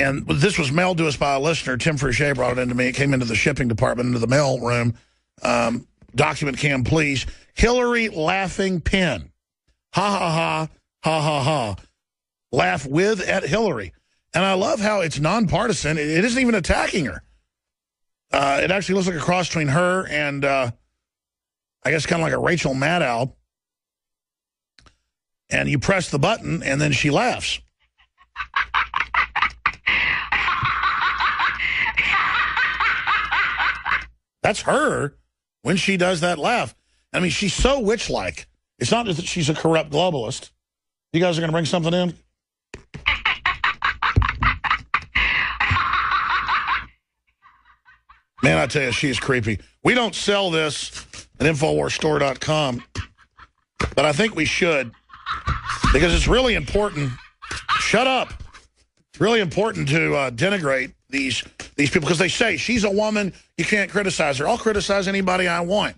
And this was mailed to us by a listener. Tim Fruge brought it into me. It came into the shipping department, into the mail room. Um, document cam, please. Hillary laughing pin. Ha, ha, ha, ha, ha, ha. Laugh with at Hillary. And I love how it's nonpartisan. It, it isn't even attacking her. Uh, it actually looks like a cross between her and, uh, I guess, kind of like a Rachel Maddow. And you press the button, and then she laughs. That's her when she does that laugh. I mean, she's so witch-like. It's not just that she's a corrupt globalist. You guys are going to bring something in? Man, I tell you, she is creepy. We don't sell this at InfoWarsStore.com, but I think we should because it's really important. Shut up. Really important to uh, denigrate these these people because they say she's a woman, you can't criticize her. I'll criticize anybody I want.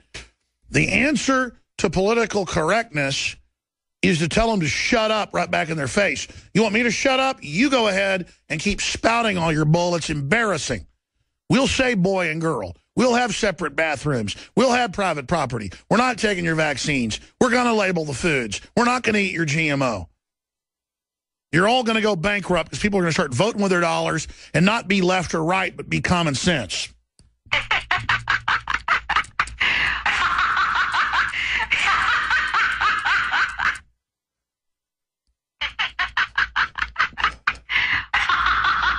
The answer to political correctness is to tell them to shut up right back in their face. You want me to shut up? You go ahead and keep spouting all your bull. It's embarrassing. We'll say boy and girl. We'll have separate bathrooms. We'll have private property. We're not taking your vaccines. We're going to label the foods. We're not going to eat your GMO. You're all going to go bankrupt because people are going to start voting with their dollars and not be left or right, but be common sense.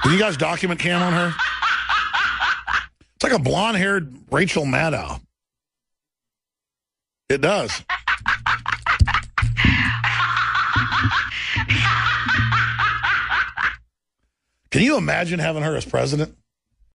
Did you guys document cam on her? It's like a blonde-haired Rachel Maddow. It does. Can you imagine having her as president?